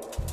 you.